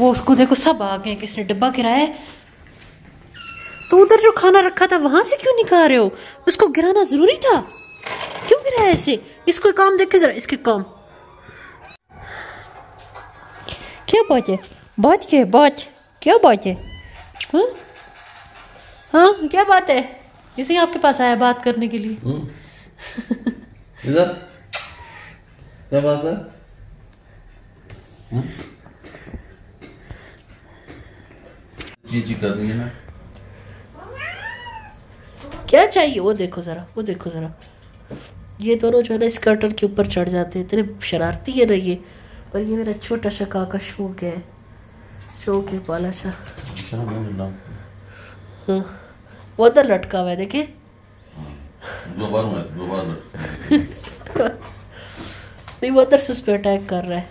वो उसको देखो सब आ गए किसने डिब्बा गिराया तो उधर जो खाना रखा था वहाँ से क्यों निकाल रहे हो? उसको गिराना ज़रूरी था? क्यों गिराया ऐसे इसको काम देख के जरा इसके काम। क्या बात है? बात क्या बात? क्या बात है? हाँ? हाँ क्या बात है? इसे आपके पास आया बात करने के लिए। हम्म। क्या बात है? जी जी कर दी है ना। क्या चाहिए? वो देखो जरा वो देखो जरा। ये दोनों जो है ना स्कर्टर के ऊपर चढ़ जाते हैं। इतने शरारती है ना ये। और ये मेरा छोटा सा काका शौक है। शौक है पाला सा। लाऊं। हाँ। वो उधर लटका हुआ है देखे दो बार दो बार नहीं वो उधर से उस पर अटैक कर रहा है।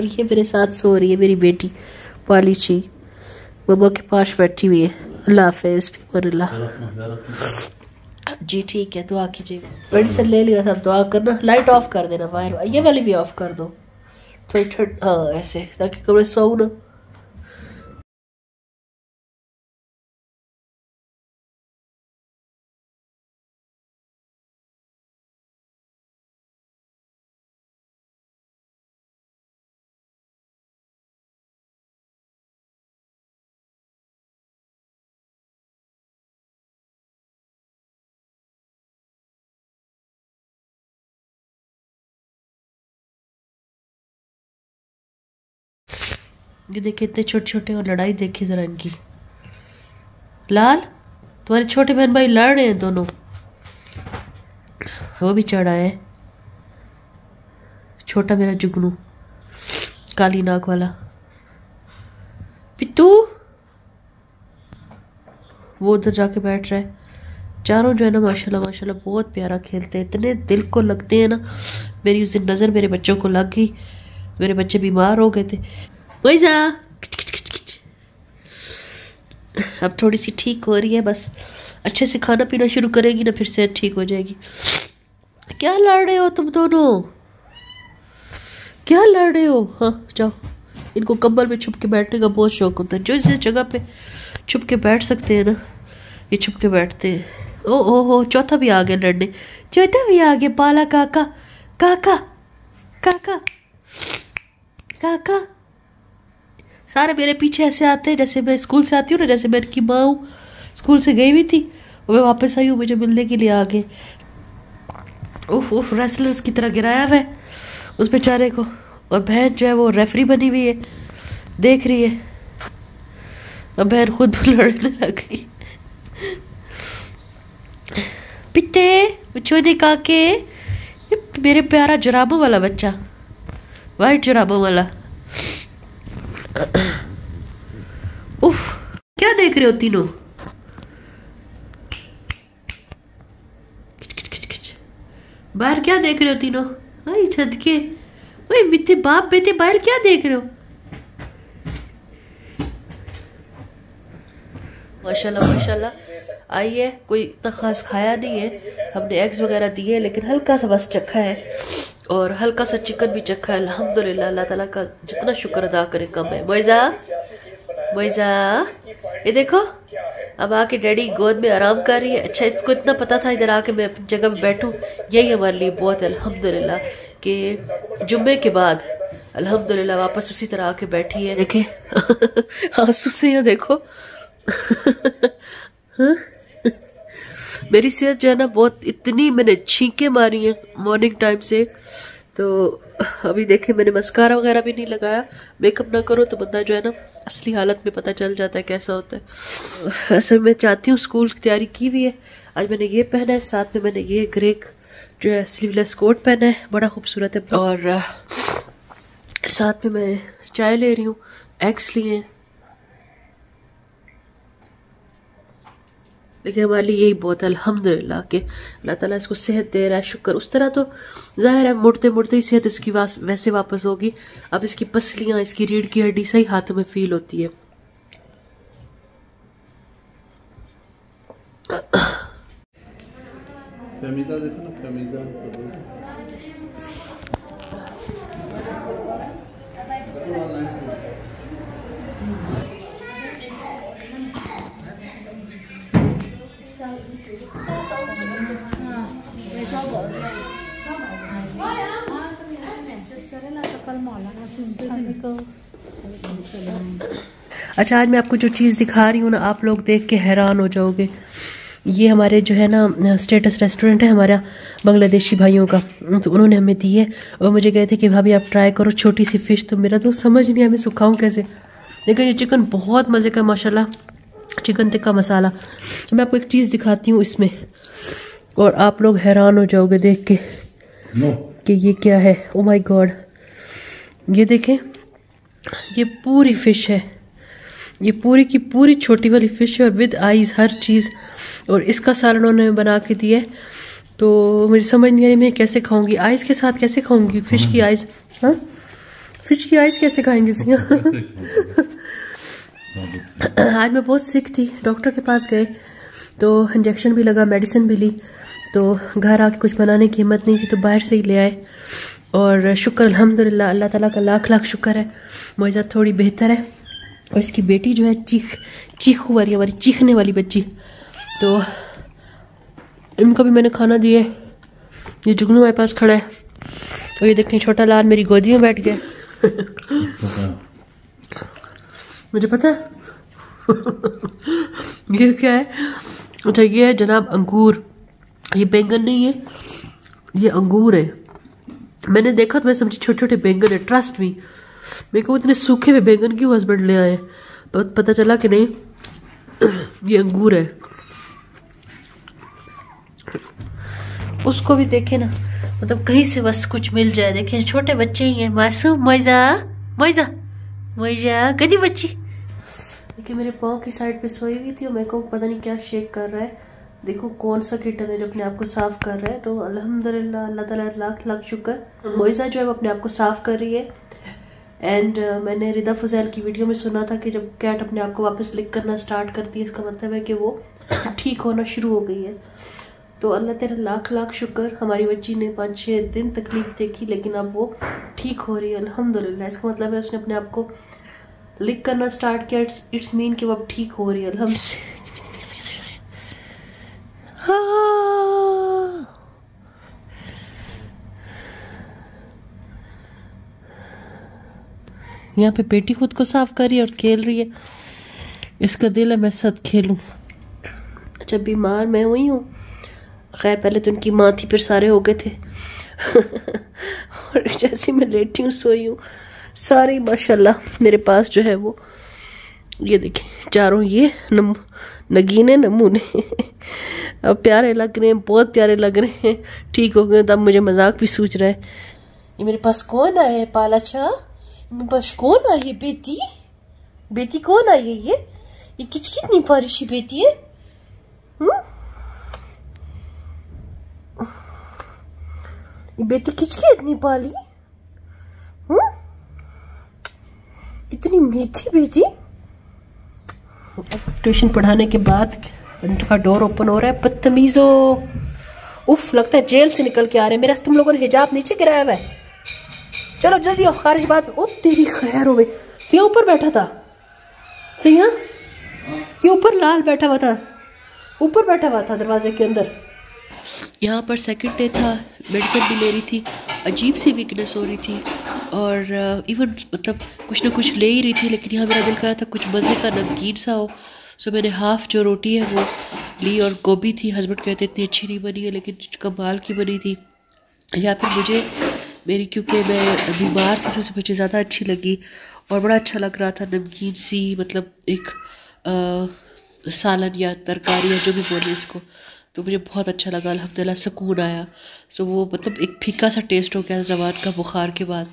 और ये मेरे साथ सो रही है मेरी बेटी, पाली ची मम्मा के पास बैठी हुई है। अल्लाह हाफिज भी अल्लाह। जी ठीक है, दुआ कीजिए। मेडिसिन ले लिया, सब दुआ करना। लाइट ऑफ़ कर देना वायर ये वाली भी ऑफ़ कर दो। थोड़ी ठंड हाँ ऐसे, ताकि कमरे सो ना। ये देखिए, इतने छोटे छोटे और लड़ाई देखिए जरा इनकी। लाल, तुम्हारे छोटे बहन भाई लड़ रहे हैं दोनों। वो भी चढ़ा है छोटा मेरा जुगनू, काली नाक वाला। पिट्टू! वो उधर जाके बैठ रहा है। चारों जो है ना, माशाल्लाह माशाल्लाह, बहुत प्यारा खेलते हैं। इतने दिल को लगते हैं ना, मेरी उस दिन नज़र मेरे बच्चों को लग गई। मेरे बच्चे बीमार हो गए थे। वैसा अब थोड़ी सी ठीक हो रही है, बस। अच्छे से खाना पीना शुरू करेगी ना, फिर सेहत ठीक हो जाएगी। क्या लड़ रहे हो तुम दोनों? क्या लड़ रहे हो? हाँ जाओ। इनको कंबल में छुप के बैठने का बहुत शौक होता है। जो इस जगह पे छुप के बैठ सकते हैं ना, ये छुप के बैठते हैं। ओ ओ हो चौथा भी आ गया लड़ने। चौथा भी आ गया पाला काका। काका। काका। काका। सारे मेरे पीछे ऐसे आते हैं, जैसे मैं स्कूल से आती हूँ ना, जैसे मैं इनकी माँ हूँ, स्कूल से गई हुई थी, और मैं वापस आई हूँ मुझे मिलने के लिए आ गए उफ उफ रेसलर्स की तरह गिराया हुआ उस बेचारे को, और बहन जो है वो रेफरी बनी हुई है, देख रही है। और बहन खुद लड़ने लग गई। पिते छोने काके ये मेरे प्यारा जुराबों वाला बच्चा, वाइट जुराबों वाला। उफ, क्या देख रहे हो तीनों। बाहर क्या देख रहे हो तीनों? आई छत के ओए मिथे बाप बेटे बाहर क्या देख रहे हो? माशाल्लाह माशाल्लाह। आई है, कोई इतना खास खाया नहीं है। हमने एग्स वगैरह दिए लेकिन हल्का सा बस चखा है। और हल्का सा चिकन भी चखा है। अल्हम्दुलिल्लाह अल्लाह ताला का जितना शुक्र अदा करे कम है। मोइजा मोइजा ये देखो अब आके डैडी गोद में आराम कर रही है। अच्छा इसको इतना पता था इधर आके मैं अपनी जगह पे बैठूं। यही हमारे लिए बहुत है अल्हम्दुलिल्लाह कि जुम्मे के बाद अल्हम्दुलिल्लाह वापस उसी तरह आके बैठी है। देखे। आँसू से यहाँ देखो। हाँ? मेरी सेहत जो है ना बहुत इतनी मैंने छींके मारी हैं मॉर्निंग टाइम से। तो अभी देखे, मैंने मस्कारा वगैरह भी नहीं लगाया। मेकअप ना करो तो बंदा जो है ना असली हालत में पता चल जाता है कैसा होता है। ऐसे मैं चाहती हूँ स्कूल की तैयारी की हुई है। आज मैंने ये पहना है, साथ में मैंने ये ग्रे जो है स्लीवलेस कोट पहना है। बड़ा खूबसूरत है। और, साथ में मैं चाय ले रही हूँ। एग्स लिए लेकिन हमारे लिए यही बहुत है ला कि। अल्लाह ताला इसको सेहत दे रहा है शुक्र। उस तरह तो ज़ाहिर है मुड़ते मुड़ते ही सेहत इसकी वास, वापस होगी। अब इसकी पसलियाँ इसकी रीढ़ की हड्डी सही हाथों में फील होती है। फहमीदा देखो ना फहमीदा। अच्छा आज मैं आपको जो चीज़ दिखा रही हूँ ना, आप लोग देख के हैरान हो जाओगे। ये हमारे जो है ना, स्टेटस रेस्टोरेंट है हमारा बांग्लादेशी भाइयों का। तो उन्होंने हमें दी है और मुझे कहे थे कि भाभी, आप ट्राई करो छोटी सी फ़िश। तो मेरा तो समझ नहीं आया मैं सुखाऊँ कैसे? लेकिन ये चिकन बहुत मज़े का माशाल्लाह। चिकन टिक्का मसाला। तो मैं आपको एक चीज़ दिखाती हूँ इसमें। और आप लोग हैरान हो जाओगे देख के No. कि ये क्या है? ओ माय गॉड ये देखें ये पूरी फ़िश है। ये पूरी की पूरी छोटी वाली फ़िश है और विद आईज हर चीज़। और इसका सारा उन्होंने बना के दिया है। तो मुझे समझ नहीं आ रही मैं कैसे खाऊँगी। आइस के साथ कैसे खाऊँगी? फ़िश की आइस हाँ? फ़िश की आइस कैसे खाएँगे इसमें? आज मैं बहुत सिक थी। डॉक्टर के पास गए। तो इंजेक्शन भी लगा मेडिसिन भी ली। तो घर आके कुछ बनाने की हिम्मत नहीं थी तो बाहर से ही ले आए। और शुक्र अल्हम्दुलिल्लाह अल्लाह ताला का लाख लाख शुक्र है। मुआजा थोड़ी बेहतर है। और इसकी बेटी जो है चीख चीखू वाली हमारी चीखने वाली बच्ची। तो इनको भी मैंने खाना दिया ये जुगनू हमारे पास खड़ा है। और ये देखें छोटा लाल मेरी गोदी में बैठ गया। मुझे पता? ये क्या है? अच्छा ये है जनाब अंगूर। ये बैंगन नहीं है, ये अंगूर है। मैंने देखा तो मैं समझी छोटे छोटे बैंगन है ट्रस्ट मी मेरे को इतने सूखे हुए बैंगन क्यों हस्बैंड ले आए पर पता चला कि नहीं, ये अंगूर है। उसको भी देखे ना मतलब कहीं से बस कुछ मिल जाए। देखे, छोटे बच्चे ही हैं, मासूम मोइजा मोइजा मोइजा कदी बच्ची। देखिए मेरे पाँव की साइड पे सोई हुई थी और मेरे को पता नहीं क्या शेक कर रहा है। देखो कौन सा किटन है जो अपने आप को साफ़ कर रहा है। तो अल्हम्दुलिल्लाह अल्लाह ताला लाख लाख शुक्र। मोइजा जो है वो अपने आप को साफ़ कर रही है। एंड uh, मैंने रिदा फजैल की वीडियो में सुना था कि जब कैट अपने आप को वापस लिक करना स्टार्ट करती है इसका मतलब है कि वो ठीक होना शुरू हो गई है। तो अल्लाह तेरा लाख लाख शुक्र। हमारी बच्ची ने पाँच छः दिन तकलीफ़ देखी लेकिन अब वो ठीक हो रही है अल्हम्दुलिल्लाह। इसका मतलब है उसने अपने आप को लिक करना स्टार्ट किया इट्स इट्स मीन कि वो अब ठीक हो रही है अल्हम्दुलिल्लाह यहाँ पे बेटी खुद को साफ़ कर रही है और खेल रही है। इसका दिल है मैं सद खेलूं। अच्छा बीमार मैं हुई हूँ। खैर पहले तो उनकी माँ थी फिर सारे हो गए थे। और जैसे मैं लेटी हूँ सोई हूँ। सारे माशाल्लाह, मेरे पास जो है वो, ये देखिए चारों ये नम, नगीने, नमूने। अब प्यारे लग रहे हैं, बहुत प्यारे लग रहे हैं। ठीक हो गए, तब मुझे मज़ाक भी सूझ रहा है। ये मेरे पास कौन आया है, पाला छा? मेरे पास कौन आई है, बेटी? बेटी कौन आई है ये? ये किच कितनी पारिशी बेटी? है हम्म? बेटी किच की इतनी पाली इतनी मीठी बेटी। ट्यूशन पढ़ाने के बाद उनका डोर ओपन हो रहा है, बदतमीजो। उफ, लगता है जेल से निकल के आ रहे हैं। मेरा तुम लोगों ने हिजाब नीचे गिराया हुआ है। चलो, जल्दी खारिज बात। ओ, तेरी खैर हो गई। सिया ऊपर बैठा था। सिया ये ऊपर लाल बैठा हुआ था। ऊपर बैठा हुआ था दरवाजे के अंदर। यहाँ पर सेकंड डे था मेडिसिन भी ले रही थी, अजीब सी वीकनेस हो रही थी। और इवन मतलब कुछ ना कुछ ले ही रही थी लेकिन यहाँ मेरा दिल कर रहा था कुछ मज़े का नमकीन सा हो। सो मैंने हाफ़ जो रोटी है वो ली और गोभी थी। हस्बैंड कहते इतनी अच्छी नहीं बनी है लेकिन कमाल की बनी थी। या फिर मुझे मेरी क्योंकि मैं बीमार थी तो मुझे ज़्यादा अच्छी लगी और बड़ा अच्छा लग रहा था नमकीन सी मतलब एक आ, सालन या तरकारी या जो भी बोले इसको। तो मुझे बहुत अच्छा लगा अल्हम्दुलिल्लाह सुकून आया। सो वो मतलब एक फीका सा टेस्ट हो गया जबान का बुखार के बाद।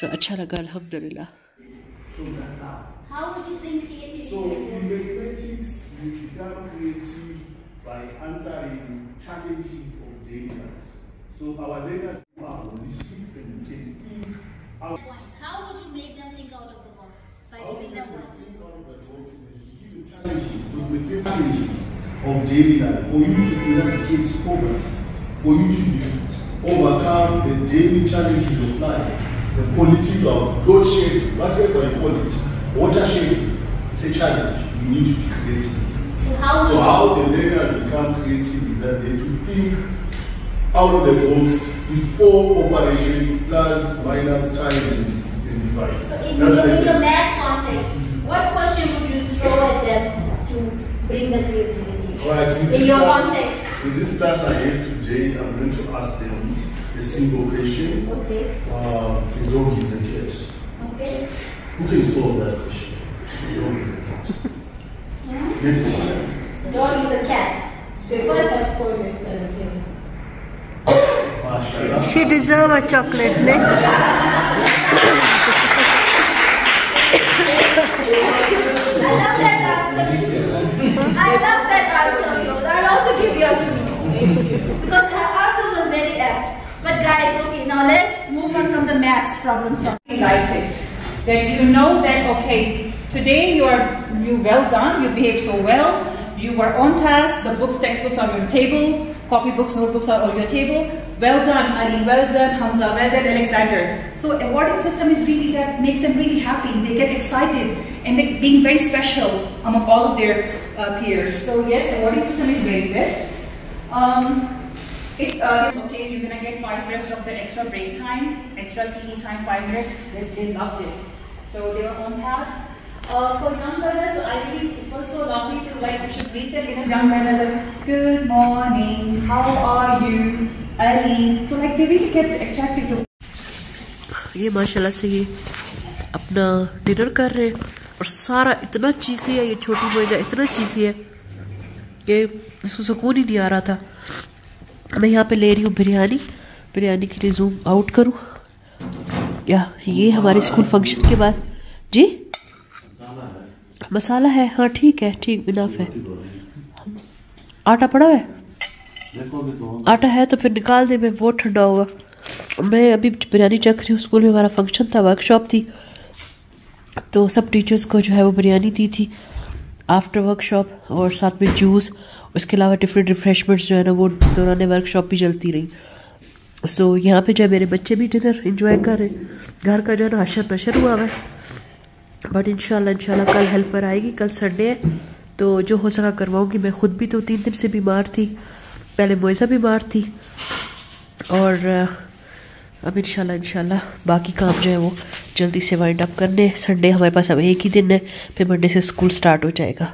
सो अच्छा लगा अल्हम्दुलिल्लाह How would you think creativity So in mathematics, we become creative by answering challenges of daily life. So our learners who are holistic and we can think out How would you make them think out of the box? By how giving we them can what? think out of the box and we give you challenges, those mathematical challenges of daily life for you to eradicate poverty, for you to overcome the daily challenges of life, the political load shedding, whatever you call it, water shedding, it's a challenge. You need to be creative. So how So how the learners become creative is that they to think out of the box with four operations plus minus times and, and divide. So in, That's the in the math context, what question would you throw at them to bring the creativity? Right, in In your class, context. in this class I have today, I'm going to ask them a single question. Okay. Uh, the dog is a cat. Okay. Who can solve that question? The dog is a cat. Let's try. Dog is a cat. They first have four legs and a tail. She deserve a chocolate, Nick. I love that answer. I love that answer of yours. I'll also give you a sweet. because her answer was very apt. But guys, okay, now let's move on problem solving. liked it. That you know that okay, today you are you well done, you behave so well, you were on task, the books, textbooks are on your table, copybooks, notebooks are on your table. Well done, Ali, well done, Hamza, well done, Alexander. So awarding system is really that makes them really happy. They get excited and they being very special among all of their uh, peers. So yes, awarding system is very best. Um, it, uh, okay, you're gonna get five minutes of the extra break time, extra PE time, five minutes. They, they loved it. So they were on task. Uh, for young learners, I really, it was so lovely to like, you should greet them in young learners, like, good morning, how are you, Ali? So like, they really get attracted to ये माशाल्लाह से ये अपना dinner कर रहे हैं और सारा इतना चीखी है ये छोटी मोजा इतना चीखी है कि इसको सुकून ही नहीं आ रहा था मैं यहाँ पे ले रही हूँ बिरयानी। बिरयानी के लिए जूम आउट करूँ। या, ये हमारे स्कूल फ़ंक्शन के बाद। जी? मसाला है। हाँ ठीक है, ठीक इनफ है। आटा पड़ा है? आटा है तो फिर निकाल दे, मैं बहुत ठंडा होगा। मैं अभी बिरयानी चख रही हूँ। स्कूल में हमारा फ़ंक्शन था वर्कशॉप थी। तो सब टीचर्स को जो है वो बिरयानी दी थी। आफ्टर वर्कशॉप और साथ में जूस उसके अलावा डिफरेंट रिफ्रेशमेंट्स जो है ना वो दौरान वर्कशॉप भी चलती रही। सो so, यहाँ पे जो मेरे बच्चे भी डिनर इंजॉय कर रहे घर का जो है ना हशर नशर हुआ है। बट इंशाल्लाह इंशाल्लाह कल हेल्पर आएगी कल संडे है। तो जो हो सका करवाऊँगी मैं। खुद भी तो तीन दिन से बीमार थी। पहले मोइजा बीमार थी। और अब इंशाल्लाह इंशाल्लाह बाकी काम जो है वो जल्दी से वाइंड अप करने। संडे हमारे पास अब एक ही दिन है फिर मंडे से स्कूल स्टार्ट हो जाएगा।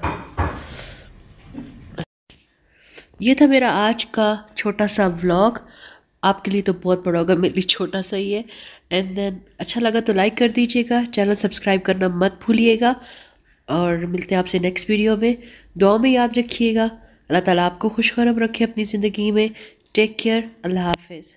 ये था मेरा आज का छोटा सा व्लॉग आपके लिए तो बहुत बड़ा होगा, मेरे लिए छोटा सा ही है। एंड देन अच्छा लगा तो लाइक कर दीजिएगा चैनल सब्सक्राइब करना मत भूलिएगा। और मिलते हैं आपसे नेक्स्ट वीडियो में। दुआ में याद रखिएगा। अल्लाह ताला आपको खुशखरब रखे अपनी ज़िंदगी में। टेक केयर अल्लाह हाफिज़।